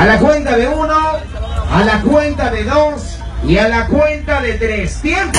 A la cuenta de uno, a la cuenta de dos y a la cuenta de tres. ¡Tiempo!